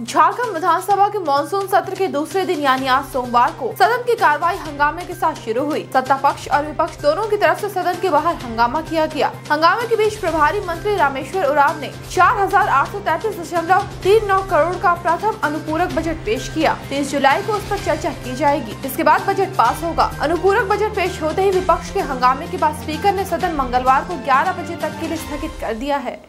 झारखंड विधानसभा के मानसून सत्र के दूसरे दिन, यानी आज सोमवार को, सदन की कार्रवाई हंगामे के साथ शुरू हुई। सत्ता पक्ष और विपक्ष दोनों की तरफ़ से सदन के बाहर हंगामा किया गया। हंगामे के बीच प्रभारी मंत्री रामेश्वर उराव ने चार हज़ार आठ सौ तैतीस दशमलव तीन नौ करोड़ का प्रथम अनुपूरक बजट पेश किया। तीस जुलाई को उस पर चर्चा की जाएगी। इसके बाद बजट पास होगा। अनुपूरक बजट पेश होते ही विपक्ष के हंगामे के बाद स्पीकर ने सदन मंगलवार को ग्यारह बजे तक के लिए स्थगित कर दिया है।